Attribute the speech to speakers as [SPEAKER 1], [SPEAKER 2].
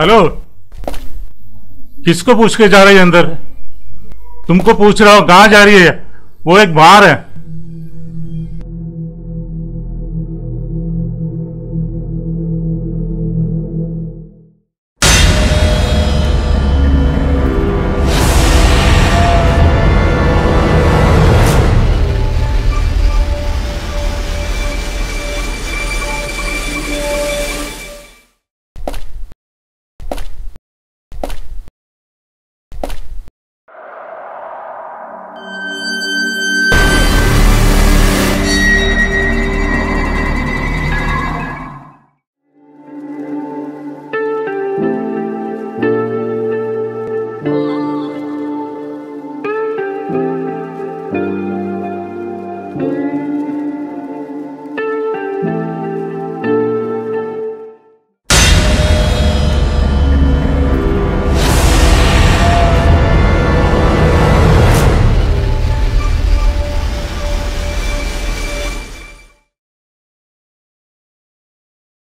[SPEAKER 1] Hello? किसको पूछ के जा रही है अंदर? तुमको पूछ रहा हो, कहाँ जा रही है? वो एक बाहर है।